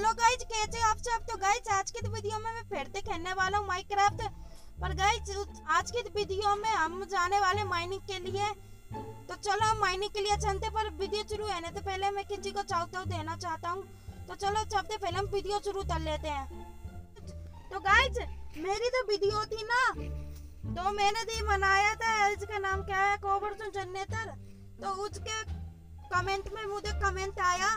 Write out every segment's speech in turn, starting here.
Hello guys कैसे आप सब? तो गाइज़ आज की वीडियो में मैं फिर से खेलने वाला हूँ माइनक्राफ्ट पर गाइज़ आज की वीडियो में हम जाने वाले माइनिंग के लिए। तो चलो हम माइनिंग के लिए चलते, पर वीडियो शुरू होने से पहले मैं किसी को चाहता देना चाहता हूँ। तो चलो सबसे पहले हम वीडियो शुरू कर लेते हैं। तो गाइज़ मेरी तो वीडियो थी ना तो मैंने दी बनाया था। इसका नाम क्या है? कोबरसुन जनरेटर तो उसके कमेंट में मुझे कमेंट आया,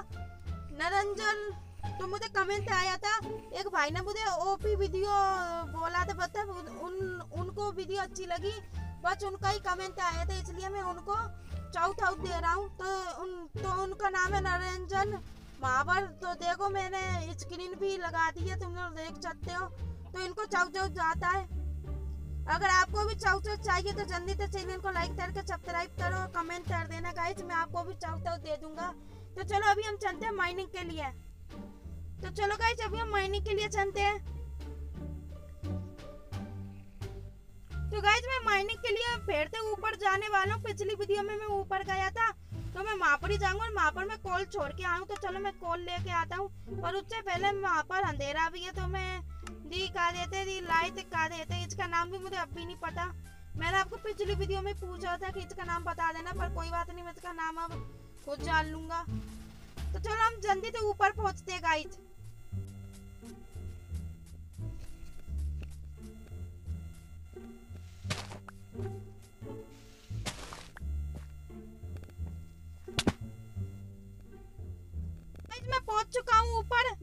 नरंजन तो मुझे कमेंट आया था एक भाई ने मुझे ओपी वीडियो बोला था मतलब उन, उन उनको वीडियो अच्छी लगी बस उनका ही कमेंट आया था इसलिए मैं उनको चौथ आउट दे रहा हूँ। तो उन तो उनका नाम है नरंजन महावर तो देखो मैंने स्क्रीन भी लगा दी है तुम लोग देख सकते हो। तो इनको चाउ चाउ जाता है। अगर आपको भी चाउ चाउ चाहिए तो जल्दी से चैनल को लाइक करके सब्सक्राइब करो कमेंट कर देना गाइस मैं आपको भी चाउ चाउ दे दूँगा। तो चलो अभी हम चलते हैं माइनिंग के लिए। तो चलो गाइस अभी हम माइनिंग के लिए चलते हैं। तो गाइस मैं माइनिंग के लिए फिर से ऊपर जाने वाला हूँ। पिछली वीडियो में मैं ऊपर गया था तो मैं वहाँ पर ही जाऊँगा और वहाँ पर मैं कॉल छोड़ के आऊँ। तो चलो मैं कॉल लेके आता हूँ। और उससे पहले वहाँ पर अंधेरा भी है तो मैं दी का देते, दी लाइट का देते। इसका नाम भी मुझे अब भी नहीं पता। मैंने आपको पिछली वीडियो में पूछा था कि इसका नाम बता देना, पर कोई बात नहीं, मैं इसका नाम अब खुद जान लूँगा। तो चलो हम जल्दी से ऊपर पहुँचते गाइस मैं पहुँच चुका हूँ ऊपर।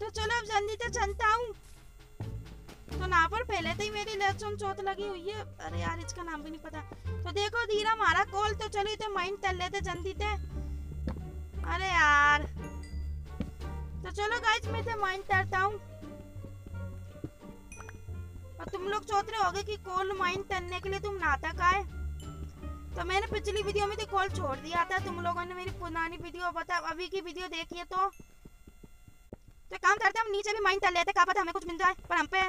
तो चलो अब जल्दी से चलता हूँ। तो ना पर पहले तो ही मेरी लहसुन चोट लगी हुई है। अरे यार, इसका नाम भी नहीं पता। तो देखो, धीरा हमारा कॉल तो चलो इतने माइंड कर लेते जल्दी से। अरे यार। तो चलो गाइस मैं इसे माइंड करता हूँ। और तुम लोग सोच रहे होगे कि कॉल माइंड करने के लिए तुम नाटक आए। तो मैंने पिछली वीडियो में तो कॉल छोड़ दिया था, तुम लोगों ने मेरी पुरानी वीडियो बता, अभी की वीडियो देखी है तो। तो काम करते हम नीचे भी माइंड कर लेते क्या पता हमें कुछ मिल जाए पर हम पे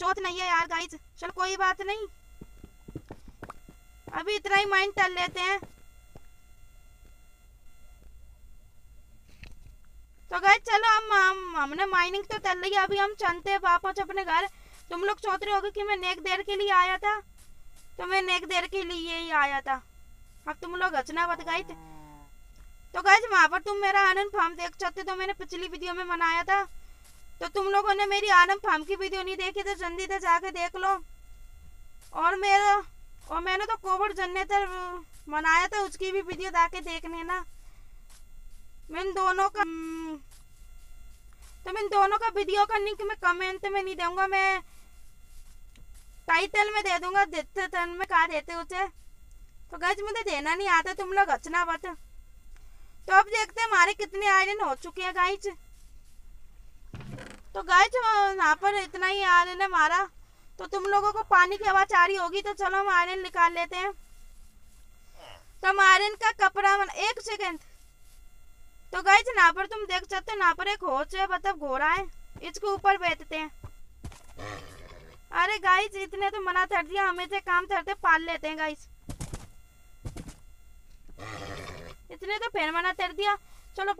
चौथ नहीं है यार गाइस चल, कोई बात नहीं। अभी इतना ही माइंड कर लेते हैं। तो गए चलो, हम हम, हमने माइनिंग तो कर ली, अभी हम चलते वापस अपने घर। तुम लोग सोच रहे होगे कि मैं नेक देर के लिए आया था? तो मैं नेक देर के लिए ही आया था। अब तुम लोग हचना बत गए थे तो गए वहाँ पर तुम मेरा आनंद फार्म देख सकते तो मैंने पिछली वीडियो में मनाया था। तो तुम लोगों ने मेरी आनंद फार्म की वीडियो नहीं देखी तो जल्दी से जाके देख लो। और मेरा, और मैंने तो कोविड जनरेटर मनाया था, उसकी भी वीडियो जाके देख लेना मैं दोनों का तो मैं दोनों का वीडियो का लिंक मैं कमेंट में नहीं दूँगा, मैं टाइटल में दे दूँगा, जितने टन में कहा देते उसे। तो गज मुझे देना नहीं आता, तुम लोग हचना बत तो अब देखते हैं हमारे कितने आयरन हो चुके हैं गाइज़। तो गाइज़ यहाँ पर इतना ही आयरन है हमारा तो तुम लोगों को पानी की आवाज़ आ रही होगी तो चलो हम आयरन निकाल लेते हैं। तो हम आयरन का कपड़ा एक सेकेंड तो गाइज़ यहाँ पर तुम देख सकते हो, यहाँ पर एक होच है मतलब घोड़ा है। इसके ऊपर बैठते हैं। अरे गाइज़ इतने तो मना कर दिया, हमें से काम करते पाल लेते हैं गाइज़ इतने तो फिर मना कर दिया। चलो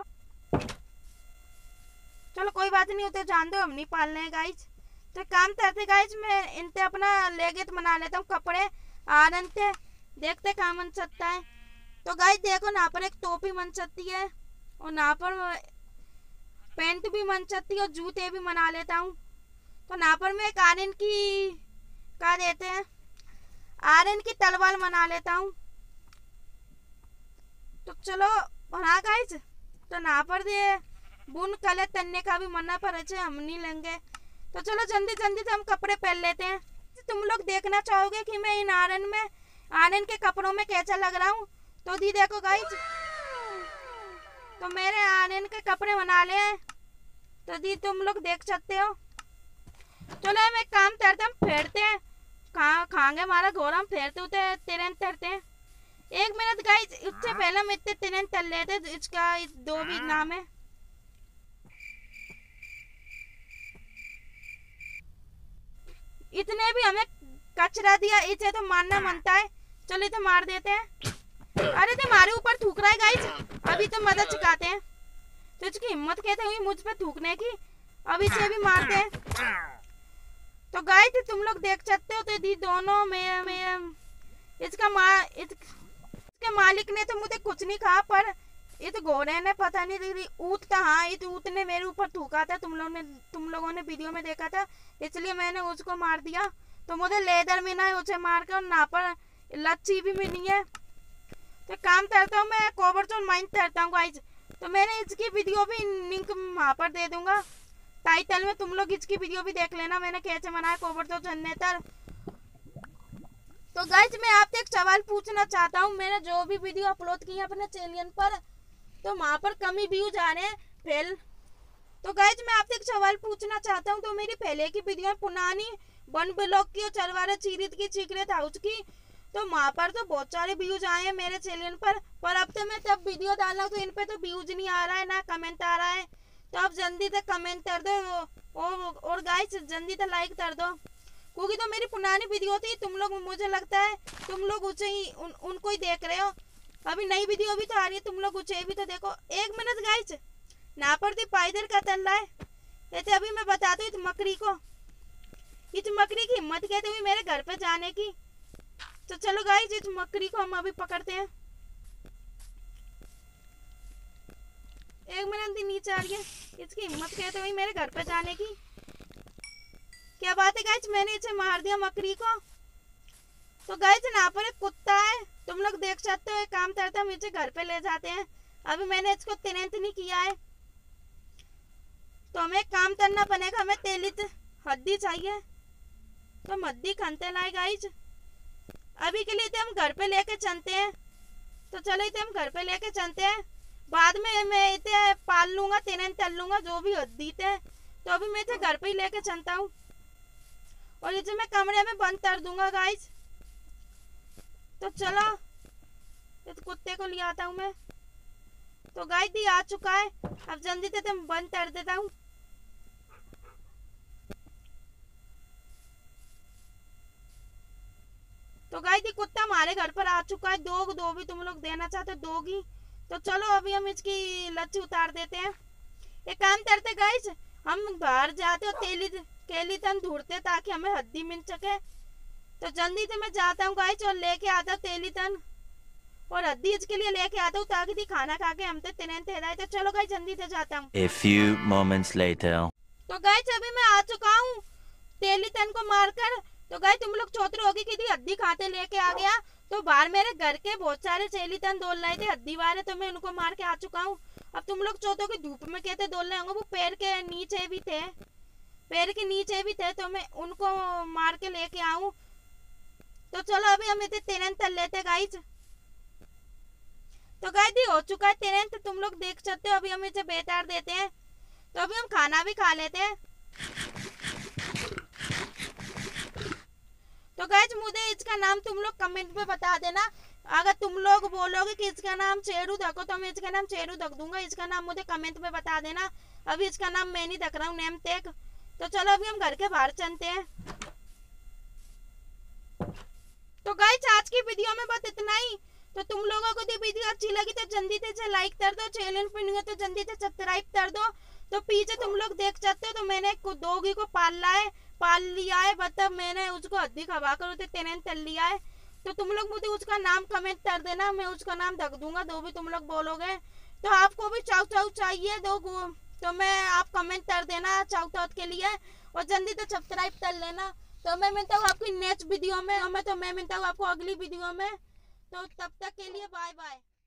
चलो, कोई बात नहीं होते जान दो, हम नहीं पालने हैं तो काम करते गाइज़ मैं इनसे अपना लेगे तो बना लेता हूँ, कपड़े, आनंद थे देखते कहाँ मन सकता है। तो गाइज़ देखो यहाँ पर एक टोपी मन सकती है, और ना पर पेंट भी मन सकती है, और जूते भी मना लेता हूँ। तो नापर में एक आर्यन की क्या देते हैं। आर्यन की तलवार मना लेता हूँ। तो चलो हाँ गाइज़ तो यहाँ पर ये बुन, कले, तन्ने का भी मना पर अच्छे हम नहीं लेंगे। तो चलो, जल्दी जल्दी से हम कपड़े पहन लेते हैं। तुम लोग देखना चाहोगे कि मैं इन आर्यन में, आर्यन के कपड़ों में कैसा लग रहा हूँ? तो दी देखो गाइज़ तो मेरे आर्यन के कपड़े बना ले तो दी तुम लोग देख सकते हो। चलो हम एक काम करते हम फेरते हैं। कहाँ खाएँगे हमारा घोर हम फेरते होते तिरंत तरते हैं। एक मिनट गाइस उससे पहले हम इतने तिरंत तर लेते इसका इस दो भी नाम है। इतने भी हमें कचरा दिया इसे तो मारना मनता है। चलो इसे मार देते हैं। अरे तो हमारे ऊपर थूक रहा है गाइस अभी तो मदद चुकाते हैं। तो इसकी हिम्मत कहते हुई मुझ पर थूकने की? अब इसे भी मारते हैं। तो गाय थी तुम लोग देख सकते हो तो दी दोनों में, में इसका मा इस, इसके मालिक ने तो मुझे कुछ नहीं कहा पर ये तो घोड़े ने पता नहीं दीदी ऊत था हाँ इस ऊत ने मेरे ऊपर थूका था तुम लोगों ने तुम लोगों ने वीडियो में देखा था इसलिए मैंने उसको मार दिया। तो मुझे लेदर में ना उसे मार कर ना पर लच्छी भी मिली है। तो काम करता हूँ मैं कोबर कोबरचोन माइन करता हूँ गाइज़ तो मैंने इसकी वीडियो भी लिंक वहाँ पर दे दूँगा। टाइटल में तुम लोग इसकी वीडियो भी देख लेना, मैंने कैसे बनाया कोबरचोन जनरेटर तो गाइज़ मैं आपसे एक सवाल पूछना चाहता हूँ, मैंने जो भी वीडियो अपलोड की है अपने चैनल पर तो वहाँ पर कमी व्यूज़ आ रहे हैं फेल। तो गाइज़ मैं आपसे एक सवाल पूछना चाहता हूँ तो मेरी पहले की वीडियो पुरानी वन ब्लॉक की और चलवारा चीरित की सीक्रेट हाउस की। तो वहाँ पर तो बहुत सारे व्यूज़ आए हैं मेरे चैनल पर पर अब तो मैं तब वीडियो डाल रहा हूँ तो इन पे तो व्यूज़ नहीं आ रहा है, ना कमेंट आ रहा है। तो आप जल्दी से कमेंट कर दो और, और गाइस जल्दी से लाइक कर दो। क्योंकि तो मेरी पुरानी वीडियो थी तुम लोग मुझे लगता है तुम लोग उसे ही उन, उनको ही देख रहे हो। अभी नई वीडियो भी तो आ रही है तुम लोग उसे भी तो देखो। एक मिनट गाइस ना पड़ती पाइदर का तल रहा है जैसे अभी मैं बता दू इस मकड़ी को। इस मकड़ी की हिम्मत कहते हुए मेरे घर पे जाने की। तो चलो गाइस इस मकड़ी को हम अभी पकड़ते हैं। एक मिनट दिन नीचे आ है। इसकी हिम्मत कहते हुए मेरे घर पे जाने की। क्या बात है गाइस मैंने इसे मार दिया मकड़ी को। तो गाइस यहाँ पर एक कुत्ता है। तुम लोग देख सकते हो, एक काम करते हम इसे घर पे ले जाते हैं। अभी मैंने इसको तिरंत नहीं किया है। तो हमें काम करना पड़ेगा, हमें तेलित हड्डी चाहिए। तो हम हड्डी खनते लाए गाइज़ अभी के लिए तो हम घर पे लेके चलते हैं। तो चलो इसे हम घर पे लेके चलते हैं। बाद में मैं इसे पाल लूँगा तिरंत तल लूँगा, जो भी हड्डी थे तो अभी मैं इसे घर पे ही लेके चलता हूँ। और इसे मैं कमरे में बंद कर दूँगा गाइज़ तो चलो इस कुत्ते को ले आता हूँ मैं। तो गाय दी आ चुका है। अब जल्दी से तुम बंद कर देता हूँ। तो गाय दी कुत्ता हमारे घर पर आ चुका है। दो दो भी तुम लोग देना चाहते दोगी। तो चलो अभी हम इसकी लच्छी उतार देते हैं। एक काम करते गाइस हम बाहर जाते और तेली केली तन ढूंढते ताकि हमें हड्डी मिल सके। तो जल्दी से मैं जाता हूँ गाइस और लेके आता हूँ तेली तन। और हड्डी इसके लिए लेके आता हूँ ताकि थी खाना खा के हम तो तेरे तेरा तो चलो गाइस जल्दी से जाता हूँ। तो गाइस अभी मैं आ चुका हूँ। तेली तन को मारकर तो गाइस तुम लोग चौधरी होगी कि हड्डी खाते लेके आ गया? तो बाहर मेरे घर के बहुत सारे चेली तन दौड़ रहे थे। हड्डी वाले तो मैं उनको मार के आ चुका हूँ। अब तुम लोग चौथों की धूप में कहते दौड़ रहे होंगे, वो पैर के नीचे भी थे। पैर के नीचे भी थे तो मैं उनको मार के लेके आऊँ। तो चलो अभी हम इसे तेरन तल लेते गाइस तो गाइस ये हो चुका है तेरन तो तुम लोग देख सकते हो, अभी हम इसे बेतार देते हैं। तो अभी हम खाना भी खा लेते हैं। गाइस, मुझे इसका नाम तुम लोग कमेंट में बता देना। अगर तुम लोग बोलोगे कि इसका नाम चेरू रखो तो मैं इसका नाम चेरू रख दूँगा। इसका नाम मुझे कमेंट में बता देना। अभी इसका नाम मैं नहीं रख रहा हूँ नेम टेक तो चलो, अभी हम घर के बाहर चलते हैं। तो गाइस, आज की वीडियो में बस इतना ही। तो तुम लोगों को वीडियो अच्छी लगी तो जल्दी से लाइक कर दो। चैनल पर नहीं तो जल्दी से सब्सक्राइब कर दो। तो पीछे तुम लोग देख सकते हो तो मैंने दोगी को पाल ला है पाल लिया है मतलब मैंने उसको हद्दी खवा कर उसे तेरे तल लिया है। तो तुम लोग मुझे उसका नाम कमेंट कर देना, मैं उसका नाम ढक दूँगा दो भी तुम लोग बोलोगे। तो आपको भी चाउ चाउ चाहिए दो तो मैं, आप कमेंट कर देना चाउ चाउ के लिए और जल्दी तो सब्सक्राइब कर लेना। तो मैं मिलता हूँ आपकी नेक्स्ट वीडियो में। मैं तो मैं मिलता हूँ आपको अगली वीडियो में। तो तब तक के लिए बाय बाय